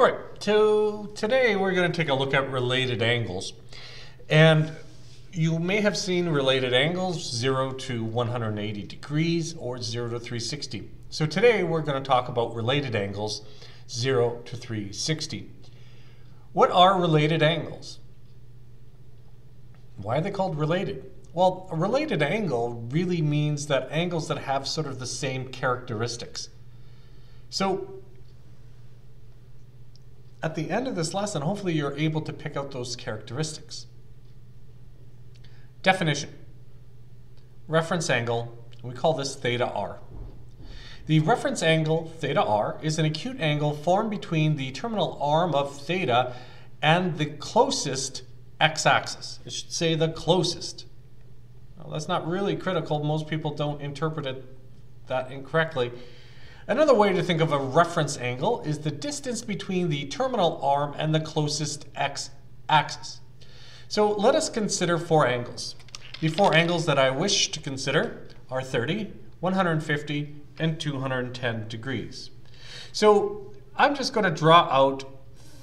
All right, so today we're going to take a look at related angles. And you may have seen related angles 0 to 180 degrees or 0 to 360. So today we're going to talk about related angles 0 to 360. What are related angles? Why are they called related? Well, a related angle really means that angles that have sort of the same characteristics. So at the end of this lesson, hopefully you're able to pick out those characteristics. Definition. Reference angle, we call this theta r. The reference angle, theta r, is an acute angle formed between the terminal arm of theta and the closest x-axis. I should say the closest. Well, that's not really critical. Most people don't interpret it that incorrectly. Another way to think of a reference angle is the distance between the terminal arm and the closest x-axis. So let us consider four angles. The four angles that I wish to consider are 30, 150, and 210 degrees. So I'm just going to draw out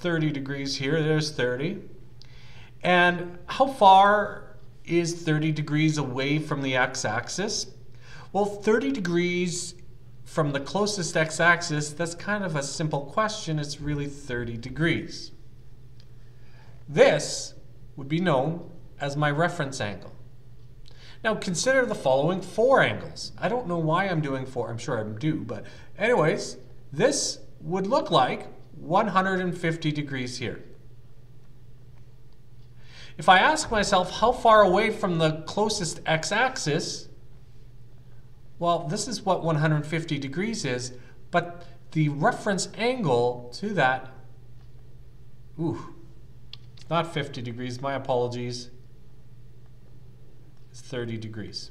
30 degrees here. There's 30. And how far is 30 degrees away from the x-axis? Well, 30 degrees from the closest x-axis, that's kind of a simple question. It's really 30 degrees. This would be known as my reference angle. Now consider the following four angles. I don't know why I'm doing four, I'm sure I do, but anyways, this would look like 150 degrees here. If I ask myself how far away from the closest x-axis, well, this is what 150 degrees is, but the reference angle to that, ooh, it's not 50 degrees, my apologies, it's 30 degrees.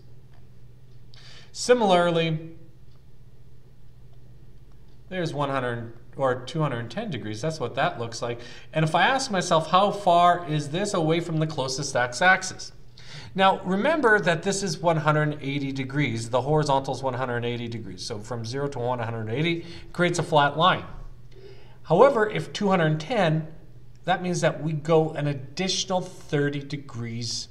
Similarly, there's 100 or 210 degrees. That's what that looks like. And if I ask myself, how far is this away from the closest x-axis? Now remember that this is 180 degrees. The horizontal is 180 degrees. So from 0 to 180 creates a flat line. However, if 210, that means that we go an additional 30 degrees.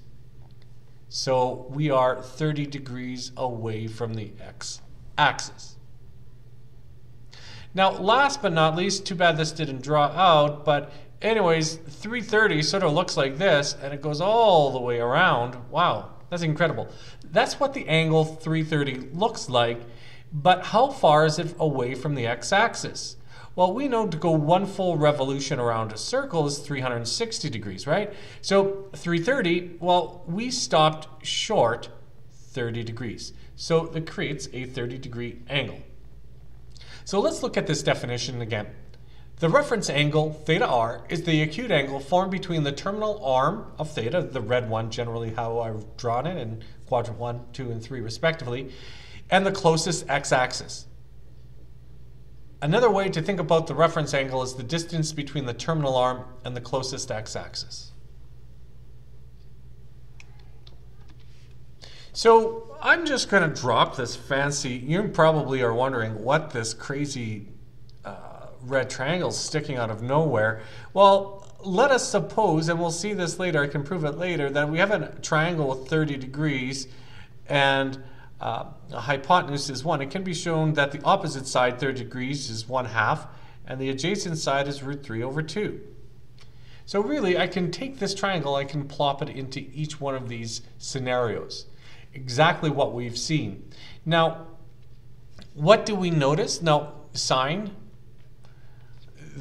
So we are 30 degrees away from the x-axis. Now, last but not least, too bad this didn't draw out, but anyways, 330 sort of looks like this, and it goes all the way around. Wow, that's incredible. That's what the angle 330 looks like, but how far is it away from the x-axis? Well, we know to go one full revolution around a circle is 360 degrees, right? So 330, well, we stopped short 30 degrees. So it creates a 30 degree angle. So let's look at this definition again. The reference angle, theta r, is the acute angle formed between the terminal arm of theta, the red one, generally how I've drawn it in quadrant 1, 2, and 3 respectively, and the closest x-axis. Another way to think about the reference angle is the distance between the terminal arm and the closest x-axis. So I'm just going to drop this fancy, you probably are wondering what this crazy red triangles sticking out of nowhere. Well, let us suppose, and we'll see this later, I can prove it later, that we have a triangle with 30 degrees and uh, a hypotenuse is 1. It can be shown that the opposite side, 30 degrees, is 1 half, and the adjacent side is root 3 over 2. So really, I can take this triangle, I can plop it into each one of these scenarios. Exactly what we've seen. Now, what do we notice? Now, sine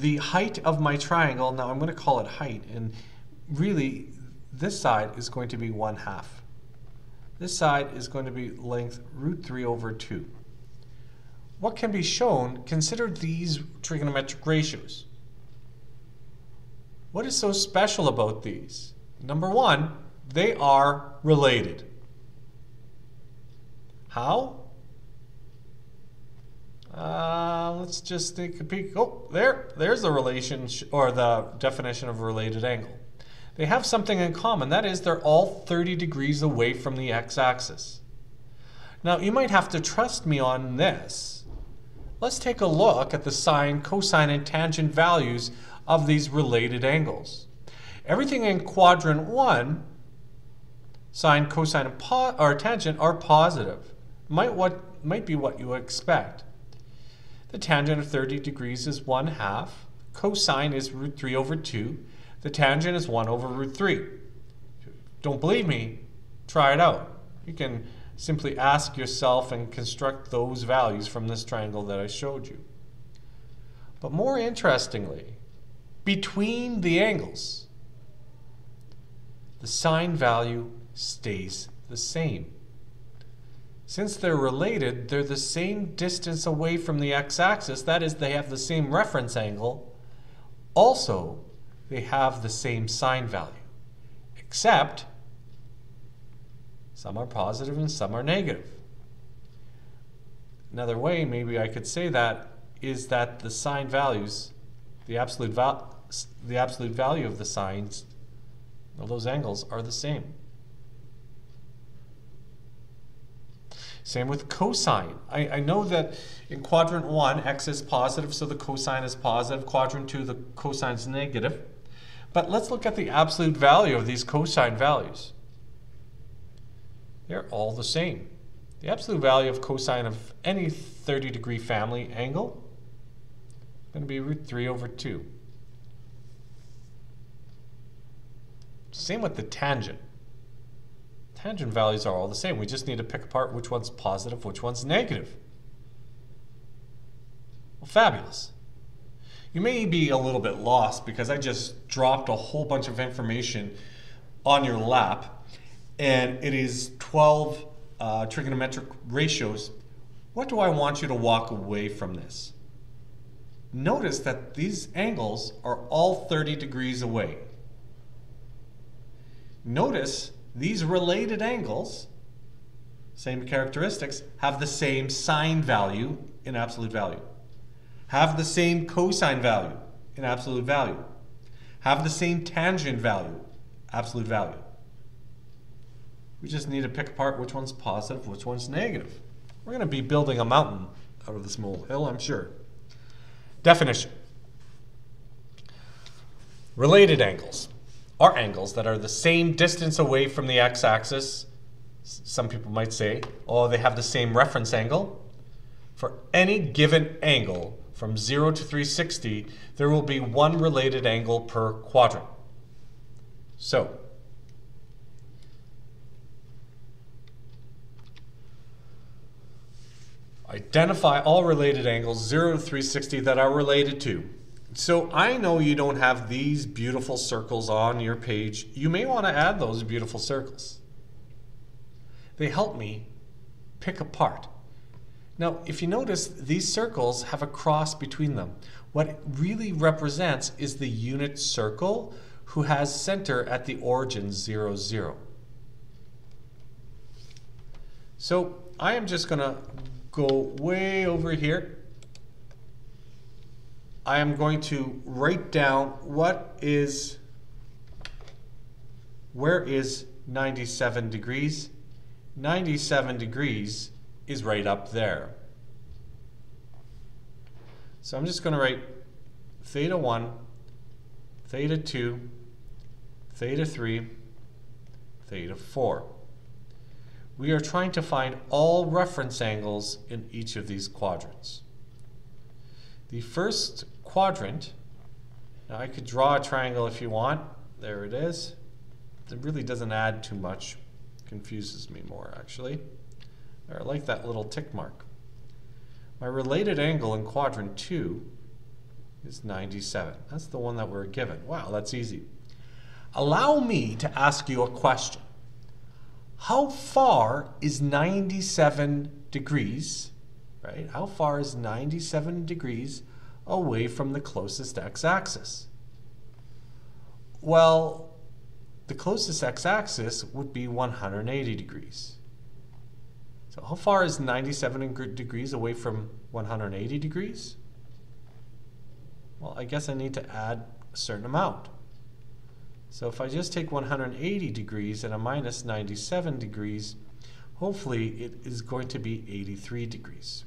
the height of my triangle, now I'm going to call it height, and really this side is going to be 1 half. This side is going to be length root 3 over 2. What can be shown, consider these trigonometric ratios. What is so special about these? Number one, they are related. How? Uh, let's just take a peek. Oh, there, there's the relation or the definition of a related angle. They have something in common. That is, they're all 30 degrees away from the x-axis. Now, you might have to trust me on this, let's take a look at the sine, cosine, and tangent values of these related angles. Everything in quadrant 1, sine, cosine, and or tangent are positive. Might, what, might be what you expect. The tangent of 30 degrees is 1 half. Cosine is root 3 over 2. The tangent is 1 over root 3. Don't believe me? Try it out. You can simply ask yourself and construct those values from this triangle that I showed you. But more interestingly, between the angles, the sine value stays the same. Since they're related, they're the same distance away from the x-axis, that is, they have the same reference angle. Also, they have the same sine value, except some are positive and some are negative. Another way maybe I could say that is that the sine values, the absolute, val the absolute value of the sines of those angles are the same. Same with cosine. I, I know that in quadrant 1, x is positive, so the cosine is positive. Quadrant 2, the cosine is negative. But let's look at the absolute value of these cosine values. They're all the same. The absolute value of cosine of any 30 degree family angle is going to be root 3 over 2. Same with the tangent. Tangent values are all the same. We just need to pick apart which one's positive, which one's negative. Well, fabulous. You may be a little bit lost because I just dropped a whole bunch of information on your lap and it is 12 uh, trigonometric ratios. What do I want you to walk away from this? Notice that these angles are all 30 degrees away. Notice these related angles, same characteristics, have the same sine value in absolute value have the same cosine value in absolute value, have the same tangent value, absolute value. We just need to pick apart which one's positive, which one's negative. We're going to be building a mountain out of this molehill, I'm sure. Definition. Related angles are angles that are the same distance away from the x-axis. Some people might say, oh, they have the same reference angle. For any given angle, from 0 to 360, there will be one related angle per quadrant. So, identify all related angles 0 to 360 that are related to. So I know you don't have these beautiful circles on your page. You may want to add those beautiful circles. They help me pick apart now, if you notice, these circles have a cross between them. What it really represents is the unit circle who has center at the origin 0, 0. So I am just going to go way over here. I am going to write down what is, where is 97 degrees? 97 degrees is right up there. So I'm just going to write theta 1, theta 2, theta 3, theta 4. We are trying to find all reference angles in each of these quadrants. The first quadrant, now I could draw a triangle if you want. There it is. It really doesn't add too much. Confuses me more, actually. I like that little tick mark. My related angle in quadrant 2 is 97. That's the one that we're given. Wow, that's easy. Allow me to ask you a question. How far is 97 degrees, right? How far is 97 degrees away from the closest x-axis? Well, the closest x-axis would be 180 degrees. So how far is 97 degrees away from 180 degrees? Well, I guess I need to add a certain amount. So if I just take 180 degrees and a minus 97 degrees, hopefully it is going to be 83 degrees.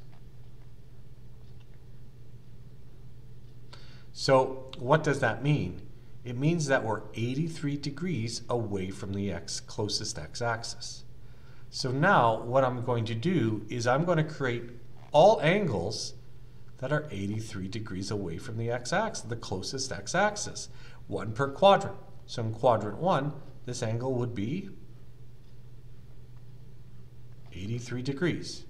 So what does that mean? It means that we're 83 degrees away from the x closest x-axis. So now what I'm going to do is I'm going to create all angles that are 83 degrees away from the x-axis, the closest x-axis, one per quadrant. So in quadrant one, this angle would be 83 degrees.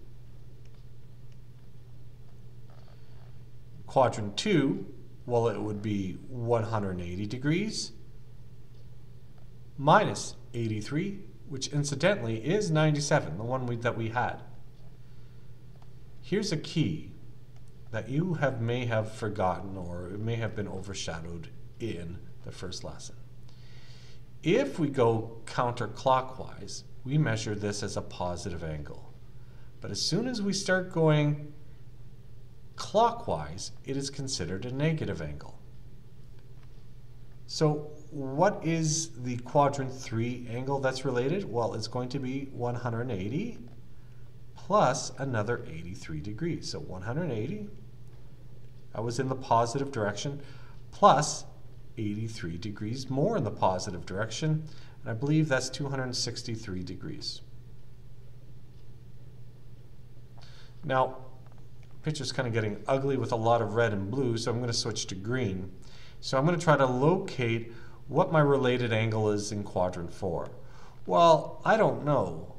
Quadrant 2, well, it would be 180 degrees minus 83, which incidentally is 97, the one we, that we had. Here's a key that you have may have forgotten or it may have been overshadowed in the first lesson. If we go counterclockwise, we measure this as a positive angle. But as soon as we start going clockwise, it is considered a negative angle. So what is the quadrant 3 angle that's related? Well, it's going to be 180 plus another 83 degrees. So 180, I was in the positive direction, plus 83 degrees more in the positive direction. And I believe that's 263 degrees. Now, picture's kind of getting ugly with a lot of red and blue, so I'm going to switch to green. So I'm going to try to locate what my related angle is in quadrant 4. Well, I don't know,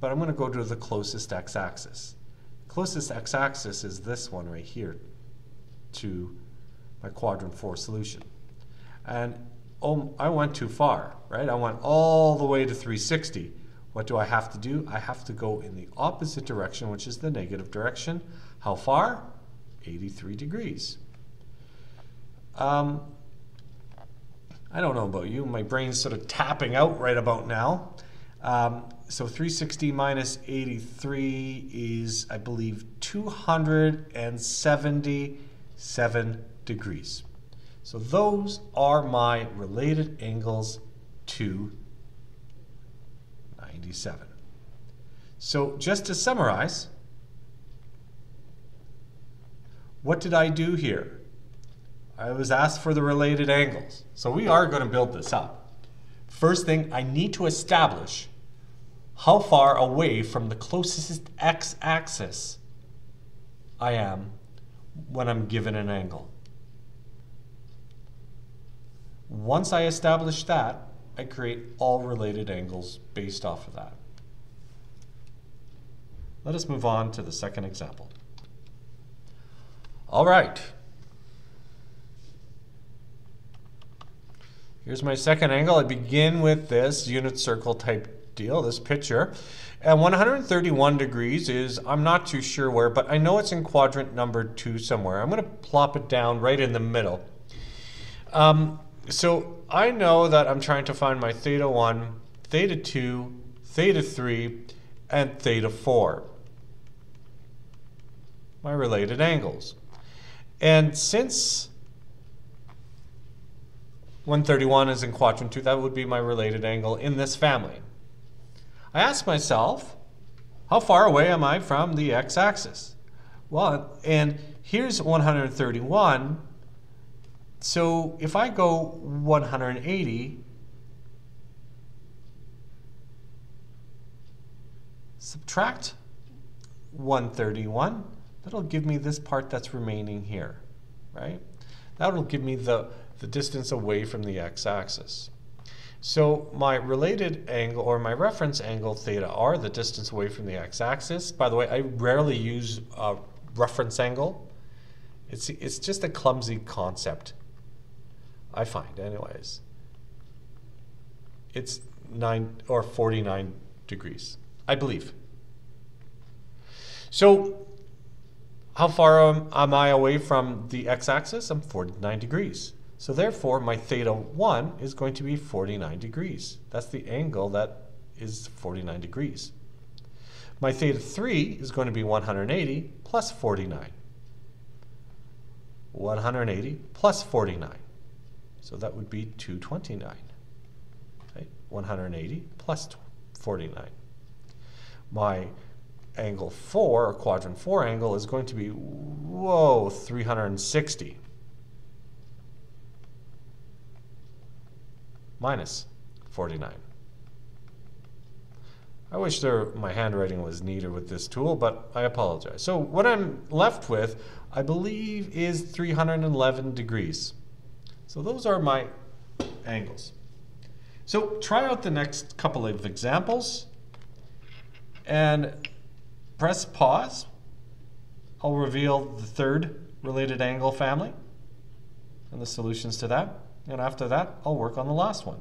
but I'm going to go to the closest x-axis. Closest x-axis is this one right here to my quadrant 4 solution. And oh, I went too far, right? I went all the way to 360. What do I have to do? I have to go in the opposite direction, which is the negative direction. How far? 83 degrees. Um, I don't know about you. My brain's sort of tapping out right about now. Um, so 360 minus 83 is, I believe, 277 degrees. So those are my related angles to 97. So just to summarize, what did I do here? I was asked for the related angles. So we are going to build this up. First thing, I need to establish how far away from the closest x-axis I am when I'm given an angle. Once I establish that, I create all related angles based off of that. Let us move on to the second example. All right. Here's my second angle. I begin with this unit circle type deal, this picture. And 131 degrees is, I'm not too sure where, but I know it's in quadrant number two somewhere. I'm going to plop it down right in the middle. Um, so I know that I'm trying to find my theta 1, theta 2, theta 3, and theta 4. My related angles. And since 131 is in quadrant 2, that would be my related angle in this family. I ask myself, how far away am I from the x-axis? Well, and here's 131. So if I go 180, subtract 131, that'll give me this part that's remaining here, right? That'll give me the, the distance away from the x-axis. So my related angle or my reference angle theta r, the distance away from the x-axis. By the way, I rarely use a reference angle. It's, it's just a clumsy concept, I find anyways. It's 9 or 49 degrees, I believe. So how far am, am I away from the x-axis? I'm 49 degrees. So therefore, my theta 1 is going to be 49 degrees. That's the angle that is 49 degrees. My theta 3 is going to be 180 plus 49. 180 plus 49. So that would be 229. Okay? 180 plus 49. My angle 4, or quadrant 4 angle, is going to be, whoa, 360. Minus 49. I wish there, my handwriting was neater with this tool, but I apologize. So what I'm left with, I believe, is 311 degrees. So those are my angles. So try out the next couple of examples. And press pause. I'll reveal the third related angle family and the solutions to that. And after that, I'll work on the last one.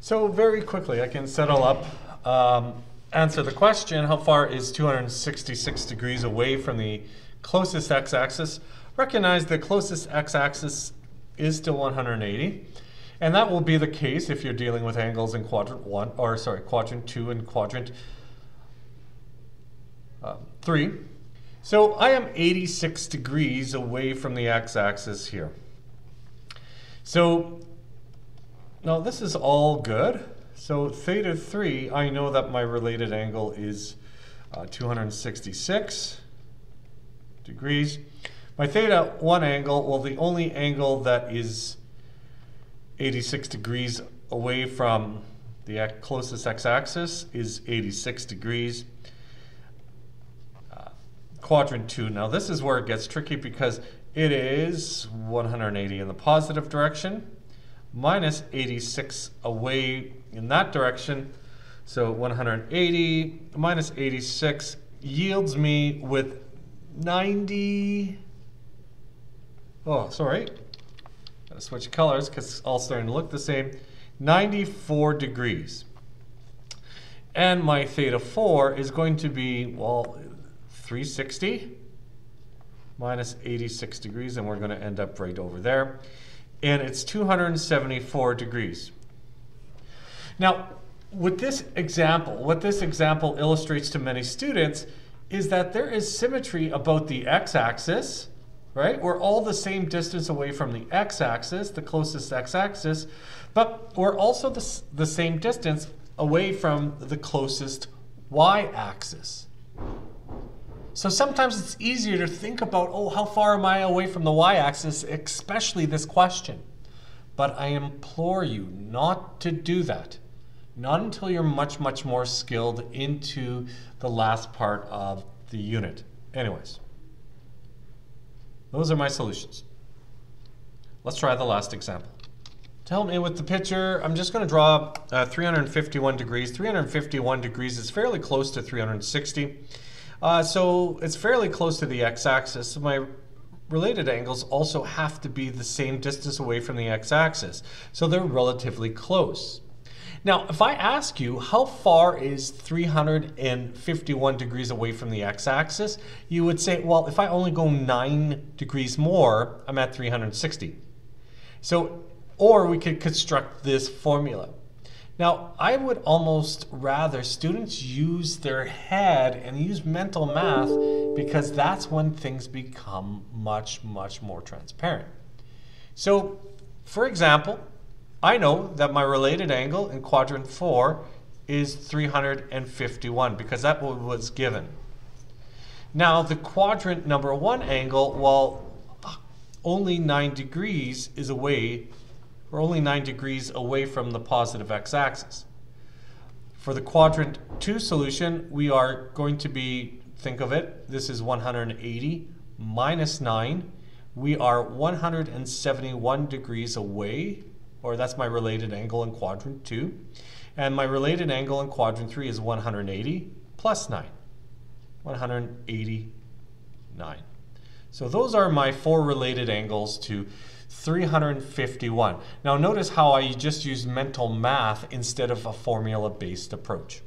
So very quickly, I can settle up, um, answer the question, how far is 266 degrees away from the closest x-axis? Recognize the closest x-axis is still 180. And that will be the case if you're dealing with angles in quadrant one, or sorry, quadrant two and quadrant uh, three. So I am 86 degrees away from the x-axis here. So now this is all good. So theta 3, I know that my related angle is uh, 266 degrees. My theta 1 angle, well the only angle that is 86 degrees away from the closest x-axis is 86 degrees. Quadrant 2, now this is where it gets tricky because it is 180 in the positive direction, minus 86 away in that direction. So 180 minus 86 yields me with 90, oh, sorry, Gotta switch colors because it's all starting to look the same. 94 degrees. And my theta 4 is going to be, well, 360 minus 86 degrees, and we're going to end up right over there. And it's 274 degrees. Now, with this example, what this example illustrates to many students is that there is symmetry about the x-axis, right? We're all the same distance away from the x-axis, the closest x-axis, but we're also the, the same distance away from the closest y-axis. So sometimes it's easier to think about, oh, how far am I away from the y-axis, especially this question. But I implore you not to do that. Not until you're much, much more skilled into the last part of the unit. Anyways. Those are my solutions. Let's try the last example. To help me with the picture, I'm just going to draw uh, 351 degrees. 351 degrees is fairly close to 360. Uh, so it's fairly close to the x-axis. My related angles also have to be the same distance away from the x-axis. So they're relatively close. Now, if I ask you how far is 351 degrees away from the x-axis, you would say, well, if I only go 9 degrees more, I'm at 360. So, or we could construct this formula. Now, I would almost rather students use their head and use mental math because that's when things become much, much more transparent. So, for example, I know that my related angle in quadrant 4 is 351 because that was given. Now the quadrant number 1 angle, well, only 9 degrees is away, or only 9 degrees away from the positive x-axis. For the quadrant 2 solution, we are going to be, think of it, this is 180 minus 9. We are 171 degrees away or that's my related angle in quadrant 2. And my related angle in quadrant 3 is 180 plus 9. 189. So those are my four related angles to 351. Now notice how I just used mental math instead of a formula-based approach.